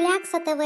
Клякса ТВ.